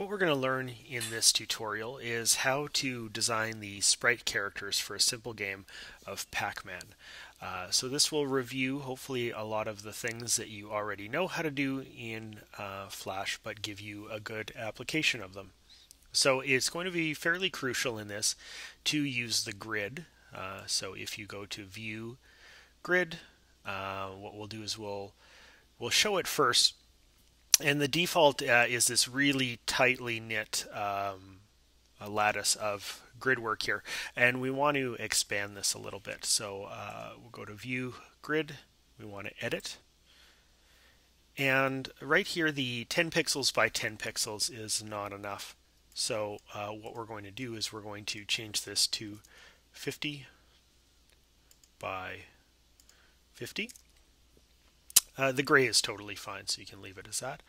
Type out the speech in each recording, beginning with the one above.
What we're going to learn in this tutorial is how to design the sprite characters for a simple game of Pac-Man. Uh, so this will review hopefully a lot of the things that you already know how to do in uh, Flash but give you a good application of them. So it's going to be fairly crucial in this to use the grid. Uh, so if you go to view grid, uh, what we'll do is we'll we'll show it first and the default uh, is this really tightly knit um, lattice of grid work here. And we want to expand this a little bit. So uh, we'll go to view grid. We want to edit. And right here the 10 pixels by 10 pixels is not enough. So uh, what we're going to do is we're going to change this to 50 by 50 uh, the gray is totally fine, so you can leave it as that.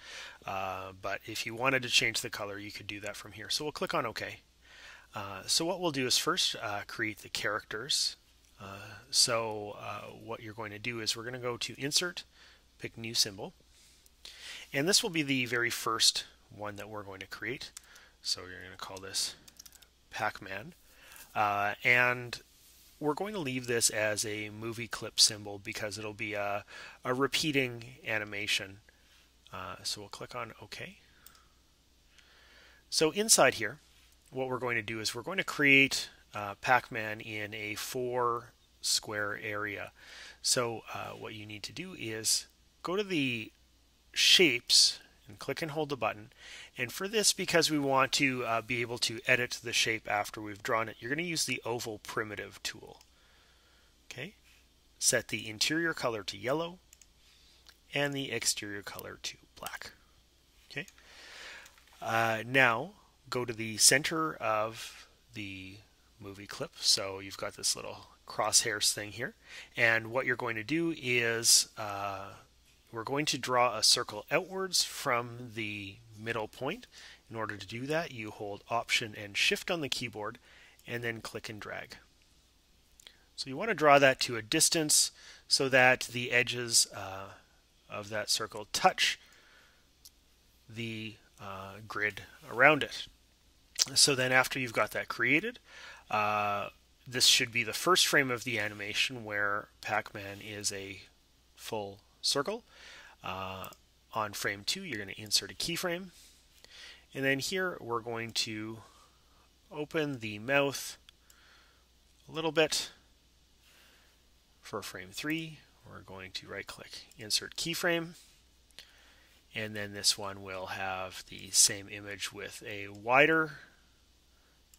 Uh, but if you wanted to change the color, you could do that from here. So we'll click on OK. Uh, so what we'll do is first uh, create the characters. Uh, so uh, what you're going to do is we're going to go to Insert, pick New Symbol. And this will be the very first one that we're going to create. So you're going to call this Pac-Man. and we're going to leave this as a movie clip symbol because it'll be a, a repeating animation. Uh, so we'll click on OK. So inside here, what we're going to do is we're going to create uh, Pac-Man in a four square area. So uh, what you need to do is go to the shapes and click and hold the button. And for this, because we want to uh, be able to edit the shape after we've drawn it, you're going to use the oval primitive tool. Okay, set the interior color to yellow and the exterior color to black. Okay, uh, now go to the center of the movie clip. So you've got this little crosshairs thing here. And what you're going to do is uh, we're going to draw a circle outwards from the middle point. In order to do that, you hold Option and Shift on the keyboard and then click and drag. So you want to draw that to a distance so that the edges uh, of that circle touch the uh, grid around it. So then after you've got that created, uh, this should be the first frame of the animation where Pac-Man is a full circle. Uh, on frame 2, you're going to insert a keyframe. And then here, we're going to open the mouth a little bit. For frame 3, we're going to right-click, insert keyframe. And then this one will have the same image with a wider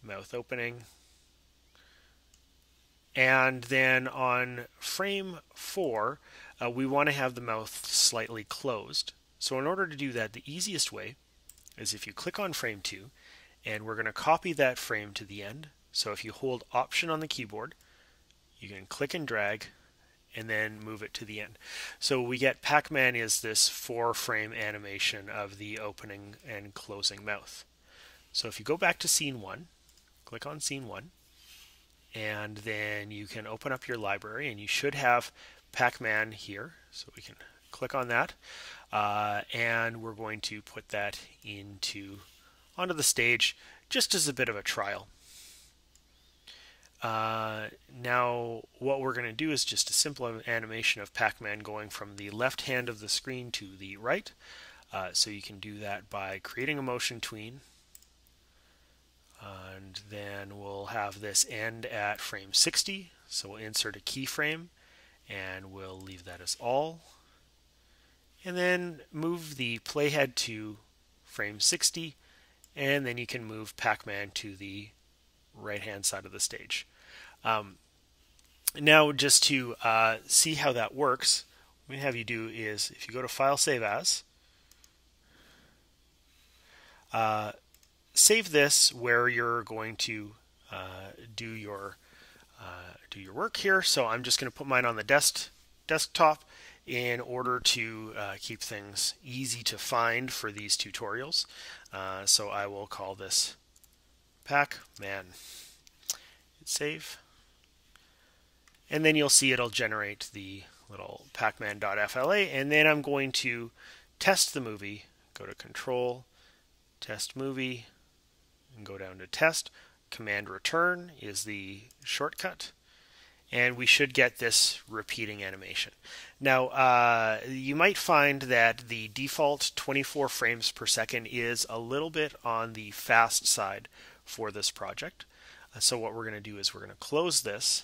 mouth opening. And then on frame 4, uh, we want to have the mouth slightly closed. So in order to do that, the easiest way is if you click on frame 2, and we're going to copy that frame to the end. So if you hold Option on the keyboard, you can click and drag and then move it to the end. So we get Pac-Man is this four frame animation of the opening and closing mouth. So if you go back to scene 1, click on scene 1, and then you can open up your library and you should have Pac-Man here. So we can click on that. Uh, and we're going to put that into onto the stage just as a bit of a trial. Uh, now what we're going to do is just a simple animation of Pac-Man going from the left hand of the screen to the right. Uh, so you can do that by creating a motion tween and then we'll have this end at frame 60 so we'll insert a keyframe and we'll leave that as all. And then move the playhead to frame 60 and then you can move Pac-Man to the right hand side of the stage. Um, now just to uh, see how that works, what we have you do is if you go to File Save As, uh, save this where you're going to uh, do your uh, do your work here. So I'm just going to put mine on the desk desktop in order to uh, keep things easy to find for these tutorials. Uh, so I will call this Pac-Man. Hit save. And then you'll see it'll generate the little pacman.fla and then I'm going to test the movie. Go to Control, test movie, and go down to test. Command return is the shortcut and we should get this repeating animation. Now, uh, you might find that the default 24 frames per second is a little bit on the fast side for this project. Uh, so what we're going to do is we're going to close this,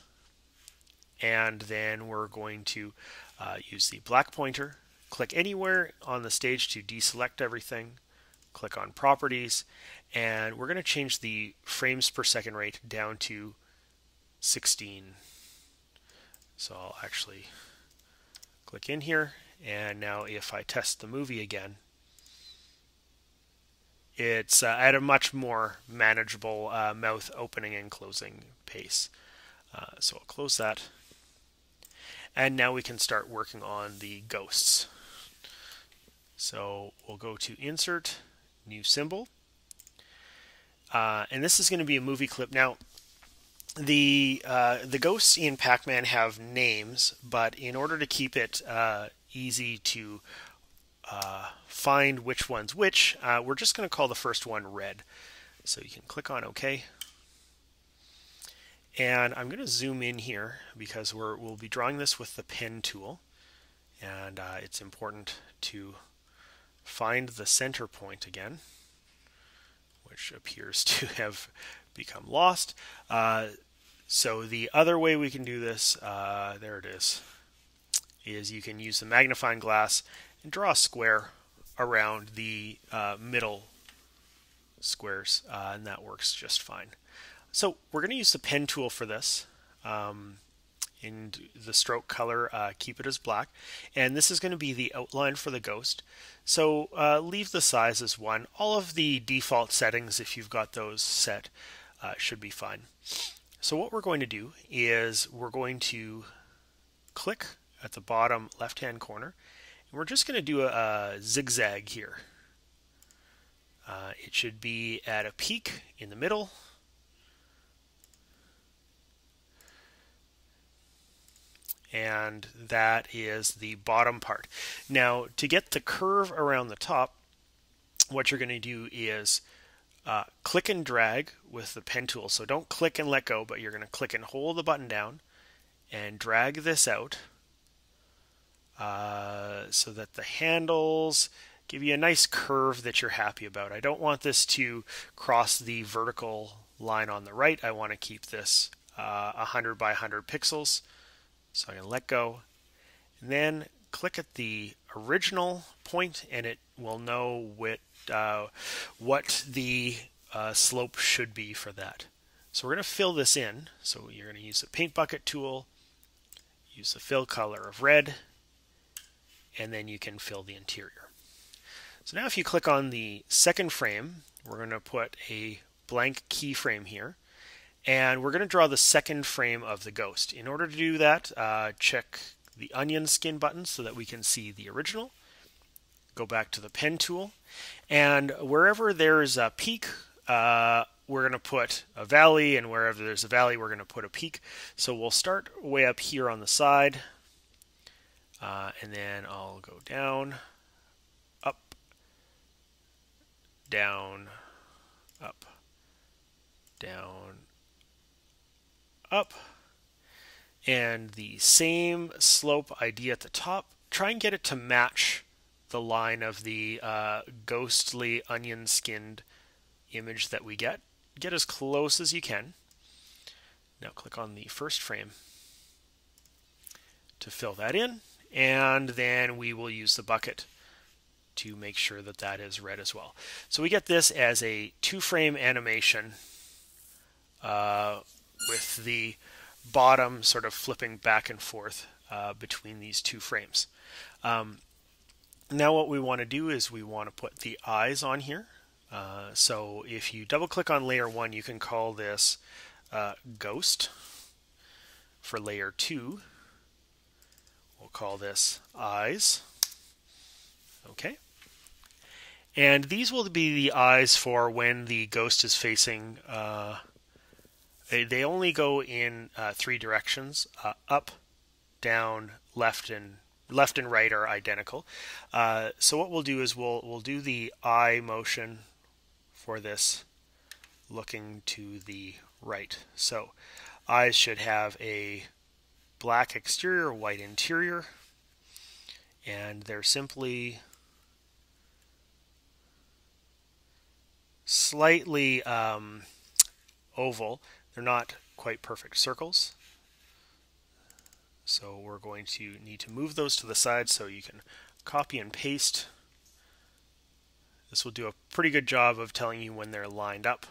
and then we're going to uh, use the black pointer, click anywhere on the stage to deselect everything, click on properties, and we're going to change the frames per second rate down to 16 so I'll actually click in here and now if I test the movie again it's uh, at a much more manageable uh, mouth opening and closing pace. Uh, so I'll close that. And now we can start working on the ghosts. So we'll go to Insert, New Symbol. Uh, and this is going to be a movie clip. Now, the uh, the ghosts in Pac-Man have names, but in order to keep it uh, easy to uh, find which one's which, uh, we're just going to call the first one red. So you can click on OK. And I'm going to zoom in here because we're, we'll be drawing this with the pen tool. And uh, it's important to find the center point again, which appears to have become lost. Uh, so the other way we can do this, uh, there it is, is you can use the magnifying glass and draw a square around the uh, middle squares, uh, and that works just fine. So we're going to use the pen tool for this. Um, in the stroke color, uh, keep it as black. And this is going to be the outline for the ghost. So uh, leave the size as 1. All of the default settings, if you've got those set, uh, should be fine. So what we're going to do is we're going to click at the bottom left hand corner and we're just going to do a, a zigzag here. Uh, it should be at a peak in the middle. And that is the bottom part. Now, to get the curve around the top, what you're going to do is uh, click and drag with the pen tool. So don't click and let go, but you're going to click and hold the button down and drag this out uh, so that the handles give you a nice curve that you're happy about. I don't want this to cross the vertical line on the right. I want to keep this uh, 100 by 100 pixels. So I'm going to let go. And then click at the original point and it will know what, uh, what the uh, slope should be for that. So we're going to fill this in. So you're going to use the paint bucket tool, use the fill color of red, and then you can fill the interior. So now if you click on the second frame, we're going to put a blank keyframe here. And we're going to draw the second frame of the ghost. In order to do that, uh, check the onion skin button so that we can see the original. Go back to the pen tool. And wherever there's a peak, uh, we're going to put a valley, and wherever there's a valley, we're going to put a peak. So we'll start way up here on the side, uh, and then I'll go down, up, down, up, down, up, and the same slope idea at the top. Try and get it to match the line of the uh, ghostly onion skinned image that we get. Get as close as you can. Now click on the first frame to fill that in and then we will use the bucket to make sure that that is red as well. So we get this as a two frame animation uh, with the bottom sort of flipping back and forth uh, between these two frames. Um, now what we want to do is we want to put the eyes on here. Uh, so if you double click on layer 1 you can call this uh, ghost. For layer 2 we'll call this eyes. Okay. And these will be the eyes for when the ghost is facing uh, they, they only go in uh, three directions: uh, up, down, left, and left and right are identical. Uh, so what we'll do is we'll we'll do the eye motion for this looking to the right. So eyes should have a black exterior, white interior, and they're simply slightly um, oval. They're not quite perfect circles. So we're going to need to move those to the side so you can copy and paste. This will do a pretty good job of telling you when they're lined up.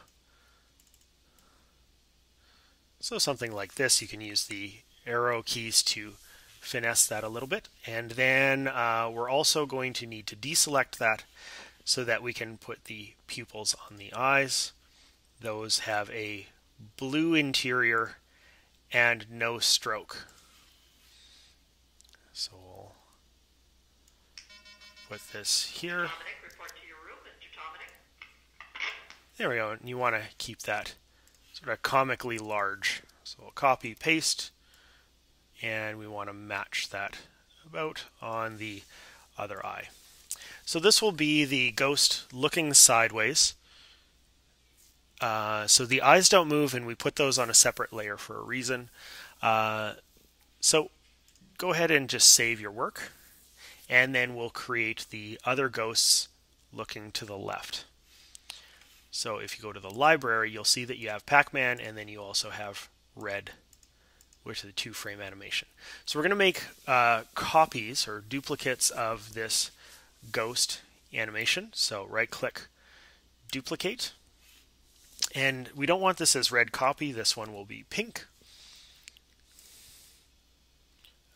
So something like this, you can use the arrow keys to finesse that a little bit. And then uh, we're also going to need to deselect that so that we can put the pupils on the eyes. Those have a blue interior and no stroke. So we'll put this here. There we go. And you want to keep that sort of comically large. So we'll copy, paste, and we want to match that about on the other eye. So this will be the ghost looking sideways. Uh, so the eyes don't move, and we put those on a separate layer for a reason. Uh, so go ahead and just save your work, and then we'll create the other ghosts looking to the left. So if you go to the library, you'll see that you have Pac-Man, and then you also have Red, which is the two-frame animation. So we're going to make uh, copies or duplicates of this ghost animation. So right-click, duplicate. And we don't want this as red copy. This one will be pink.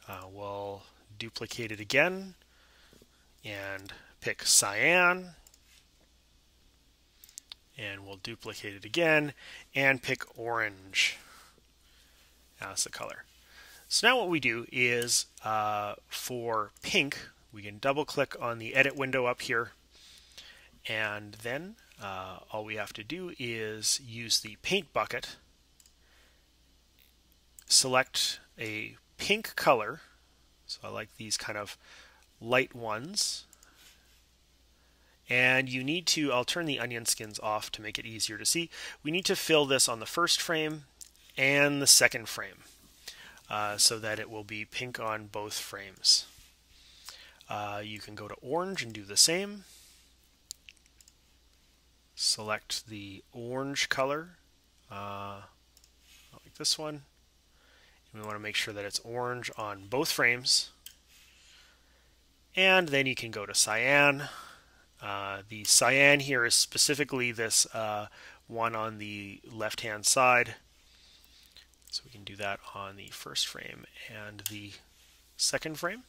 Uh, we'll duplicate it again and pick cyan. And we'll duplicate it again and pick orange as the color. So now what we do is uh, for pink, we can double click on the edit window up here and then uh, all we have to do is use the paint bucket, select a pink color, so I like these kind of light ones, and you need to, I'll turn the onion skins off to make it easier to see, we need to fill this on the first frame and the second frame uh, so that it will be pink on both frames. Uh, you can go to orange and do the same select the orange color, uh, like this one. And we want to make sure that it's orange on both frames. And then you can go to cyan. Uh, the cyan here is specifically this uh, one on the left hand side. So we can do that on the first frame and the second frame.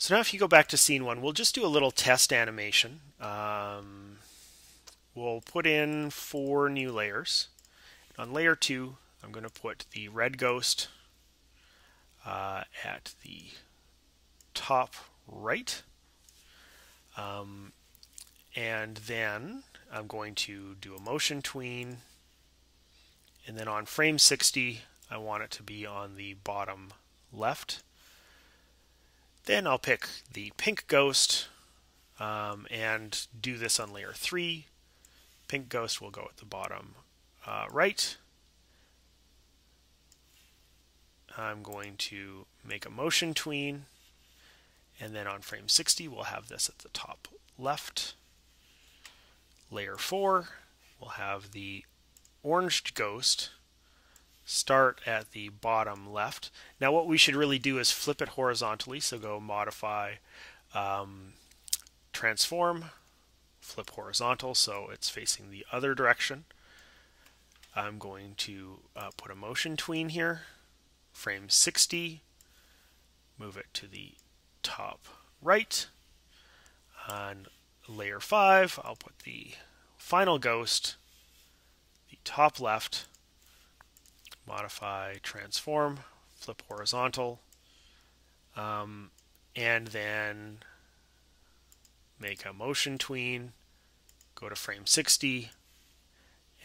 So now if you go back to scene one, we'll just do a little test animation. Um, we'll put in four new layers. On layer two, I'm going to put the red ghost uh, at the top right. Um, and then I'm going to do a motion tween. And then on frame 60, I want it to be on the bottom left. Then I'll pick the pink ghost um, and do this on layer 3. Pink ghost will go at the bottom uh, right. I'm going to make a motion tween and then on frame 60 we'll have this at the top left. Layer 4 we'll have the orange ghost start at the bottom left. Now what we should really do is flip it horizontally, so go modify, um, transform, flip horizontal so it's facing the other direction. I'm going to uh, put a motion tween here, frame 60, move it to the top right. On layer 5, I'll put the final ghost, the top left, modify transform, flip horizontal, um, and then make a motion tween, go to frame 60,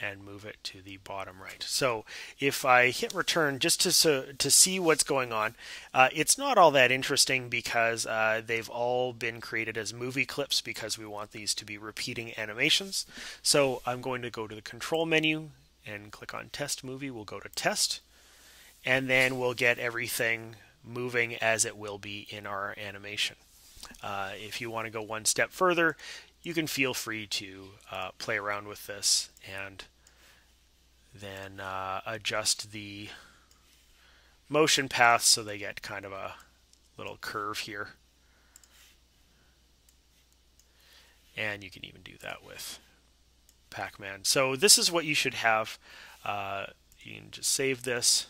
and move it to the bottom right. So if I hit return just to so, to see what's going on, uh, it's not all that interesting because uh, they've all been created as movie clips because we want these to be repeating animations. So I'm going to go to the control menu and click on test movie. We'll go to test and then we'll get everything moving as it will be in our animation. Uh, if you want to go one step further, you can feel free to uh, play around with this and then uh, adjust the motion path so they get kind of a little curve here. And you can even do that with Pac-Man. So this is what you should have. Uh, you can just save this,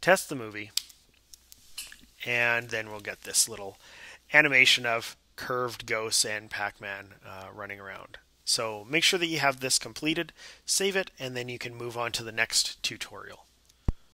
test the movie, and then we'll get this little animation of curved ghosts and Pac-Man uh, running around. So make sure that you have this completed, save it, and then you can move on to the next tutorial.